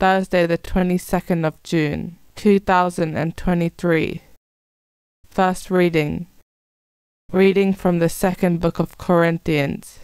Thursday, the 22nd of June, 2023. First reading. Reading from the second book of Corinthians.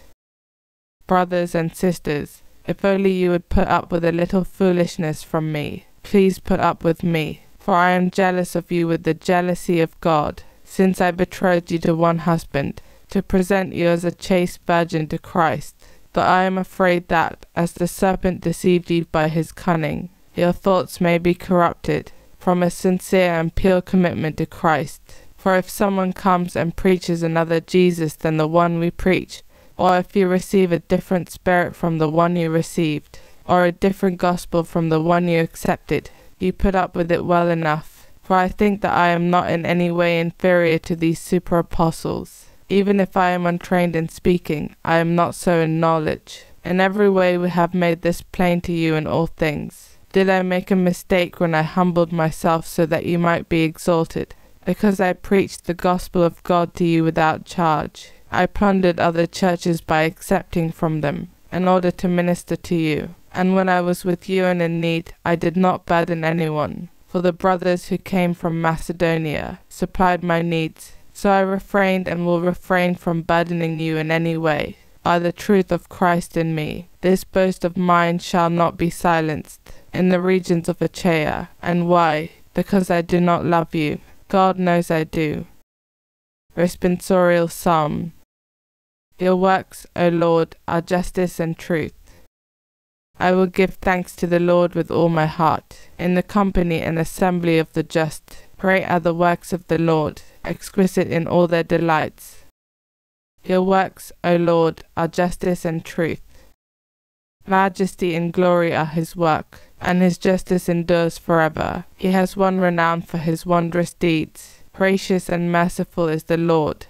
Brothers and sisters, if only you would put up with a little foolishness from me, please put up with me, for I am jealous of you with the jealousy of God, since I betrothed you to one husband, to present you as a chaste virgin to Christ. But I am afraid that, as the serpent deceived Eve by his cunning, your thoughts may be corrupted from a sincere and pure commitment to Christ. For if someone comes and preaches another Jesus than the one we preach, or if you receive a different spirit from the one you received, or a different gospel from the one you accepted, you put up with it well enough. For I think that I am not in any way inferior to these super apostles. Even if I am untrained in speaking, I am not so in knowledge. In every way we have made this plain to you in all things. Did I make a mistake when I humbled myself so that you might be exalted? Because I preached the gospel of God to you without charge. I plundered other churches by accepting from them, in order to minister to you. And when I was with you and in need, I did not burden anyone, for the brothers who came from Macedonia supplied my needs so I refrained and will refrain from burdening you in any way. By the truth of Christ in me, this boast of mine shall not be silenced in the regions of Achaia. And why? Because I do not love you. God knows I do. Responsorial Psalm Your works, O Lord, are justice and truth. I will give thanks to the Lord with all my heart, in the company and assembly of the just. Great are the works of the Lord exquisite in all their delights. Your works, O Lord, are justice and truth. Majesty and glory are his work, and his justice endures forever. He has won renown for his wondrous deeds. Gracious and merciful is the Lord.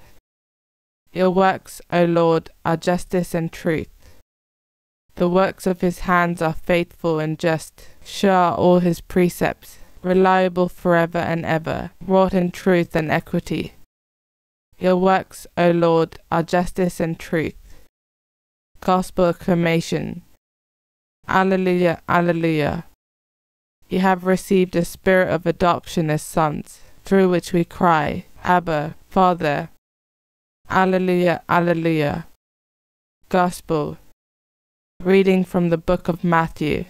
Your works, O Lord, are justice and truth. The works of his hands are faithful and just. Sure are all his precepts reliable forever and ever, wrought in truth and equity. Your works, O Lord, are justice and truth. Gospel acclamation. Alleluia, Alleluia. You have received a spirit of adoption as sons, through which we cry, Abba, Father. Alleluia, Alleluia. Gospel. Reading from the book of Matthew.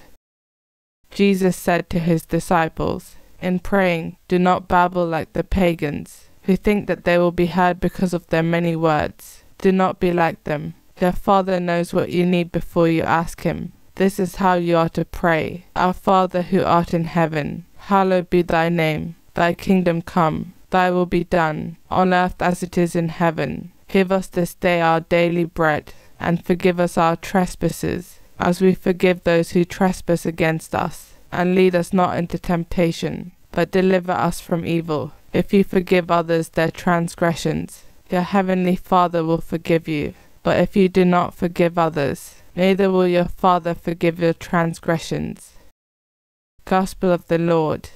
Jesus said to his disciples, In praying, do not babble like the pagans, who think that they will be heard because of their many words. Do not be like them. Your Father knows what you need before you ask Him. This is how you are to pray. Our Father who art in heaven, hallowed be thy name. Thy kingdom come, thy will be done, on earth as it is in heaven. Give us this day our daily bread, and forgive us our trespasses as we forgive those who trespass against us. And lead us not into temptation, but deliver us from evil. If you forgive others their transgressions, your heavenly Father will forgive you. But if you do not forgive others, neither will your Father forgive your transgressions. Gospel of the Lord.